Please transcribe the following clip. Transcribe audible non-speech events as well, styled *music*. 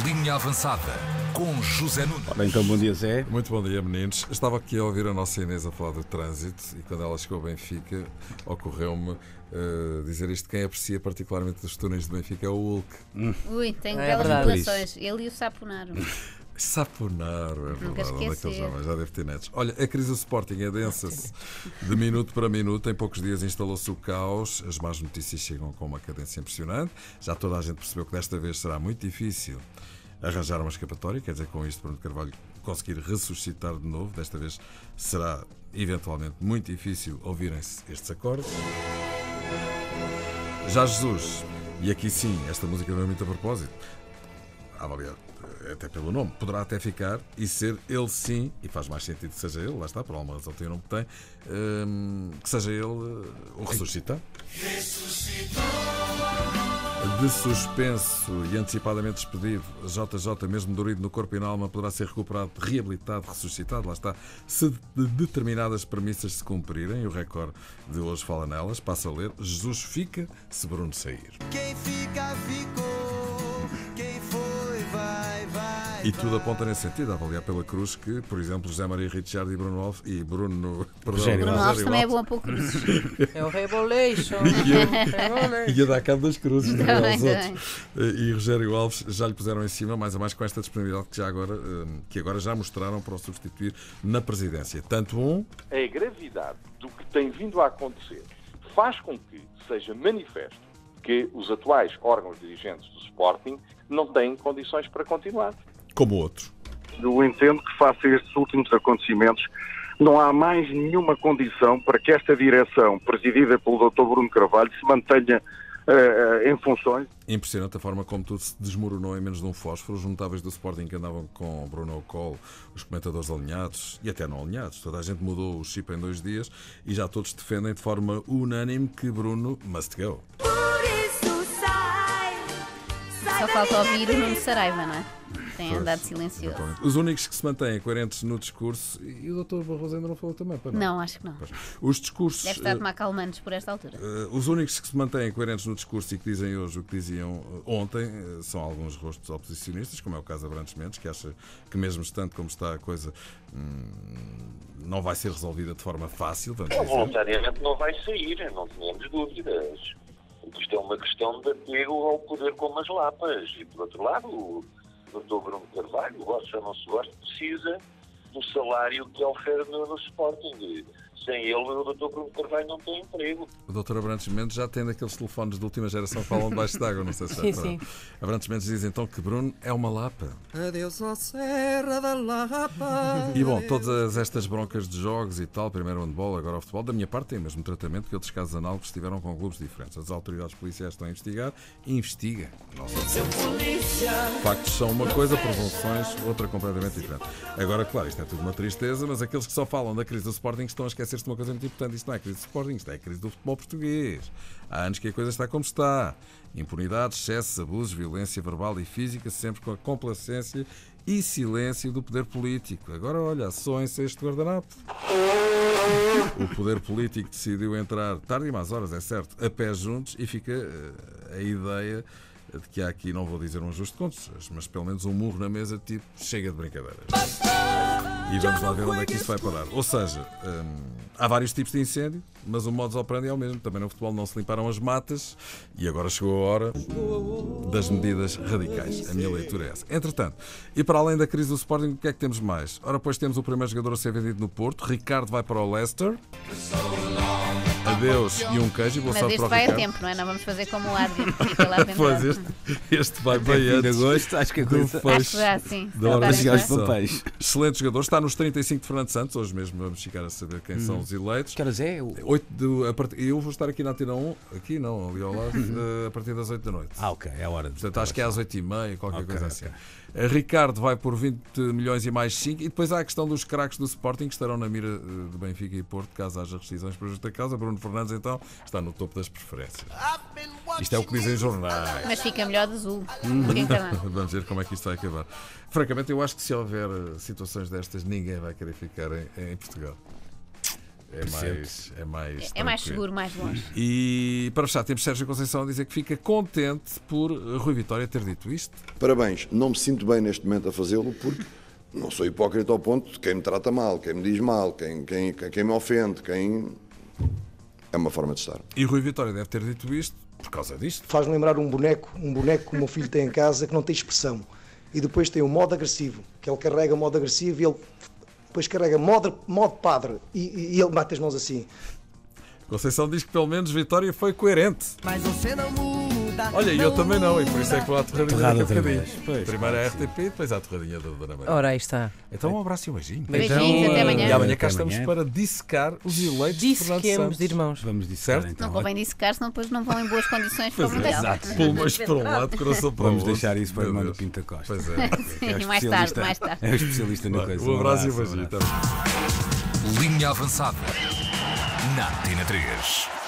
Linha Avançada com José Nunes. Ora, então, bom dia, Zé. Muito bom dia, meninos. Estava aqui a ouvir a nossa Inês a falar do trânsito e quando ela chegou a Benfica, ocorreu-me uh, dizer isto: quem aprecia particularmente os túneis de Benfica é o Hulk. Ui, tenho É belas relações. Ele e o Saponaro. *laughs* Saponar, é verdade, onde é que eles já, já deve ter netos. Olha, a crise do Sporting adensa-se de minuto para minuto. Em poucos dias instalou-se o caos. As más notícias chegam com uma cadência impressionante. Já toda a gente percebeu que desta vez será muito difícil arranjar uma escapatória. Quer dizer, com isto, Bruno Carvalho conseguir ressuscitar de novo. Desta vez será, eventualmente, muito difícil ouvirem-se estes acordes. Já Jesus, e aqui sim, esta música não é muito a propósito, a avaliar, até pelo nome, poderá até ficar e ser ele sim, e faz mais sentido que seja ele, lá está, por alguma razão tem o nome que tem, hum, que seja ele uh, o ressuscitar. De suspenso e antecipadamente despedido, JJ, mesmo dorido no corpo e na alma, poderá ser recuperado, reabilitado, ressuscitado, lá está, se de determinadas premissas se cumprirem, o recorde de hoje fala nelas, passa a ler, Jesus fica se Bruno sair. Quem fica, ficou. E tudo aponta nesse sentido, a avaliar pela cruz que, por exemplo, José Maria Richard e Bruno Alves e Bruno, *laughs* perdão, Rogério Bruno Alves. Também é bom para o cruzes. *laughs* É o Rebolation. ia dar cabo das cruzes também Tá bem, aos outros. E Rogério Alves já lhe puseram em cima, mais a mais com esta disponibilidade que, já agora, hum, que agora já mostraram para o substituir na presidência. Tanto um, a gravidade do que tem vindo a acontecer faz com que seja manifesto que os atuais órgãos dirigentes do Sporting não têm condições para continuar. Como outro. Eu entendo que, face a estes últimos acontecimentos, não há mais nenhuma condição para que esta direção, presidida pelo Dr. Bruno Carvalho, se mantenha eh, em funções. Impressionante a forma como tudo se desmoronou em menos de um fósforo. Os notáveis do Sporting que andavam com Bruno O'Call, os comentadores alinhados e até não alinhados. Toda a gente mudou o chip em dois dias e já todos defendem de forma unânime que Bruno must go. Só falta ouvir o Nuno Saraiva, não é? Tem andado silencioso. Exatamente. Os únicos que se mantêm coerentes no discurso, e o Dr. Barroso ainda não falou também, para Não, acho que não. Os discursos. Deve estar a eh, tomar calmantes por esta altura. eh, os únicos que se mantêm coerentes no discurso e que dizem hoje o que diziam eh, ontem são alguns rostos oposicionistas, como é o caso de Abrantes Mendes, que acha que, mesmo estando como está a coisa, hum, não vai ser resolvida de forma fácil. Vamos dizer. Voluntariamente não vai sair, não tenhamos dúvidas. Isto é uma questão de apego ao poder como as lapas. E, por outro lado, Dr. Bruno Carvalho, gosta ou não se gosta, precisa do salário que oferece no, no Sporting. Sem ele, o Dr. Bruno Carvalho não tem emprego. O Dr. Abrantes Mendes já tem daqueles telefones de última geração que falam debaixo d'água, não sei se já Sim, repararam. Abrantes Mendes diz então que Bruno é uma lapa. Adeus à Serra da Lapa. E bom, todas estas broncas de jogos e tal, primeiro o handball, agora o futebol, da minha parte tem o mesmo tratamento que outros casos análogos tiveram com clubes diferentes. As autoridades policiais estão a investigar e investiga. Factos são uma coisa, presunções outra completamente diferente. Agora, claro, isto é tudo uma tristeza, mas aqueles que só falam da crise do Sporting estão a esquecer-se de uma coisa muito importante. Isto não é crise do Sporting, isto é crise do futebol português. Há anos que a coisa está como está. Impunidade, excessos, abusos, violência verbal e física, sempre com a complacência e silêncio do poder político. Agora, olha, ações este guardanapo. O poder político decidiu entrar, tarde e mais horas, é certo, a pé juntos e fica eh, a ideia de que há aqui, não vou dizer um ajuste de contas, mas pelo menos um murro na mesa, tipo, chega de brincadeiras. E vamos lá ver onde é que isso vai parar. Ou seja, hum, há vários tipos de incêndio, mas o modus operandi é o mesmo. Também no futebol não se limparam as matas e agora chegou a hora das medidas radicais. A minha leitura é essa. Entretanto, e para além da crise do Sporting, o que é que temos mais? Ora, pois temos o primeiro jogador a ser vendido no Porto. Ricardo vai para o Leicester. Adeus e um queijo. Boa Mas sorte este para o vai a tempo, não é? Não vamos fazer como o lá Pois, este, este vai bem de antes agosto, acho que a coisa. Acho que já, sim. da hora de chegar aos papéis. Excelente jogador, está nos 35 de Fernando Santos. Hoje mesmo vamos ficar a saber quem são os eleitos. Que horas é? O- Oito de, a part- Eu vou estar aqui na Antena 1, aqui não, ali ao lado, *laughs* eh, a partir das 8 da noite. Ah, ok, é a hora. de- Portanto, acho que é às 8 e meia, qualquer Ok, coisa assim. Eh, Ricardo vai por 20 milhões e mais 5. E depois há a questão dos craques do Sporting que estarão na mira eh, de Benfica e Porto, caso haja rescisões para justa causa. Bruno Fernandes, então, está no topo das preferências. Isto é o que dizem os jornais. Mas fica melhor de azul. Hum. *laughs* Vamos ver como é que isto vai acabar. Francamente, eu acho que se houver eh, situações destas, ninguém vai querer ficar em, em Portugal. É mais, é mais, É mais seguro, mais longe. E para fechar, temos Sérgio Conceição a dizer que fica contente por Rui Vitória ter dito isto. Parabéns, não me sinto bem neste momento a fazê-lo porque não sou hipócrita ao ponto de quem me trata mal, quem me diz mal, quem, quem, quem me ofende, quem. É uma forma de estar. E Rui Vitória deve ter dito isto por causa disto. Faz lembrar um boneco, um boneco que o meu filho tem em casa que não tem expressão. E depois tem o modo agressivo, que ele carrega modo agressivo e ele depois carrega modo, modo padre e, e ele bate as mãos assim. Conceição diz que pelo menos Vitória foi coerente. Mas você não muda. Olha, e eu também não, e por isso é que vou à torradinha Torrada daqui a outra bocadinho. vez. Pois, Primeiro a. RTP e depois à torradinha da Dona Maria. Ora, aí está. Então um abraço e um beijinho. Beijinhos, até amanhã. E amanhã cá Até estamos amanhã. para dissecar os eleitos de Fernando Dissequemos Santos. irmãos. Vamos dizer Certo? então. Não convém dissecar, senão depois não vão em boas condições para o Pois é, Mundial. exato. Pulmões para um lado, coração para o Vamos outro. deixar isso para a Meu irmã do Deus. Pinta Costa. Pois é. É o Sim, *laughs* mais tarde, especialista- mais tarde. É o especialista na coisa. Um abraço e um beijinho. abraço. Até amanhã. Linha avançada. Na Tina 3.